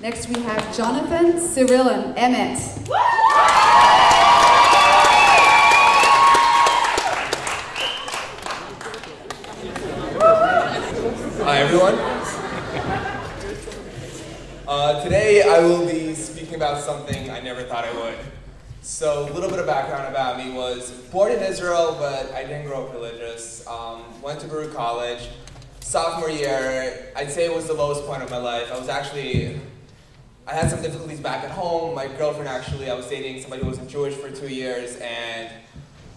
Next we have Jonathan, Tsirlin, and Emet. Hi everyone. Uh, today I will be speaking about something I never thought I would. So a little bit of background about me was born in Israel, but I didn't grow up religious. Um, went to Baruch College. Sophomore year, I'd say it was the lowest point of my life. I was actually, I had some difficulties back at home. My girlfriend actually, I was dating somebody who wasn't Jewish for two years, and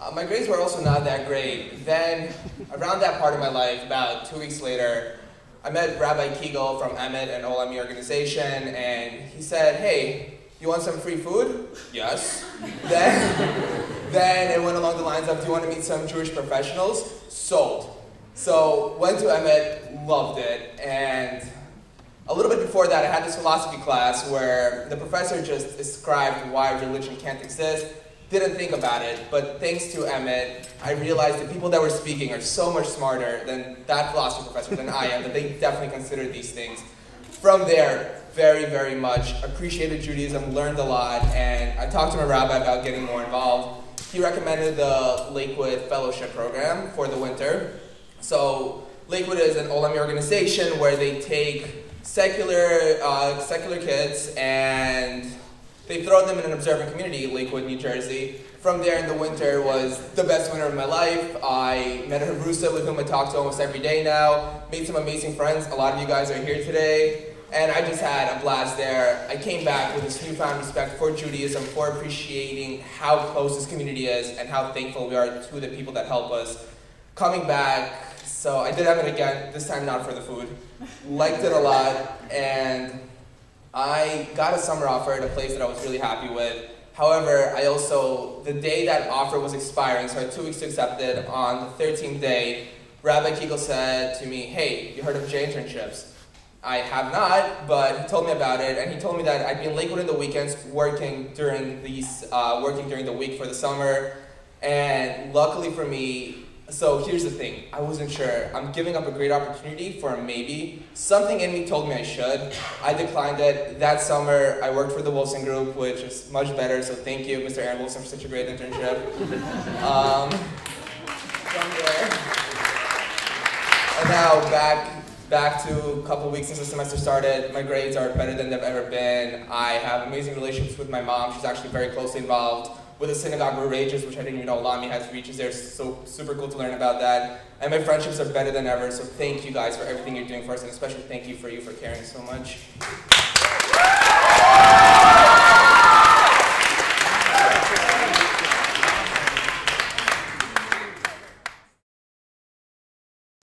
uh, my grades were also not that great. Then, around that part of my life, about two weeks later, I met Rabbi Kegel from Emet and Olami organization, and he said, hey, you want some free food? Yes. then, then it went along the lines of, do you want to meet some Jewish professionals? Sold. So, went to Emet, loved it, and a little bit before that, I had this philosophy class where the professor just described why religion can't exist didn't think about it, but thanks to Emet, I realized the people that were speaking are so much smarter than that philosophy professor than I am, that they definitely considered these things. From there, very, very much appreciated Judaism, learned a lot, and I talked to my rabbi about getting more involved. He recommended the Lakewood Fellowship Program for the winter. So Lakewood is an Olami organization where they take secular, uh, secular kids and they throw them in an observant community, Lakewood, New Jersey. From there in the winter was the best winter of my life. I met a Havrusa with whom I talk to almost every day now. Made some amazing friends. A lot of you guys are here today. And I just had a blast there. I came back with this newfound respect for Judaism, for appreciating how close this community is and how thankful we are to the people that help us. Coming back, so I did have it again, this time not for the food. Liked it a lot, and I got a summer offer at a place that I was really happy with. However, I also, the day that offer was expiring, so I had two weeks to accept it, on the 13th day, Rabbi Kegel said to me, hey, you heard of J internships? I have not, but he told me about it, and he told me that I'd be in Lakewood in the weekends working during these, uh, working during the week for the summer, and luckily for me, so here's the thing. I wasn't sure. I'm giving up a great opportunity for a maybe. Something in me told me I should. I declined it. That summer, I worked for the Wilson Group, which is much better. So thank you, Mr. Aaron Wilson, for such a great internship. Um, and now back back to a couple weeks since the semester started. My grades are better than they've ever been. I have amazing relationships with my mom. She's actually very closely involved with the synagogue where Rages, which I didn't even know Olami has reaches there. So super cool to learn about that. And my friendships are better than ever. So thank you guys for everything you're doing for us, and especially thank you for you for caring so much.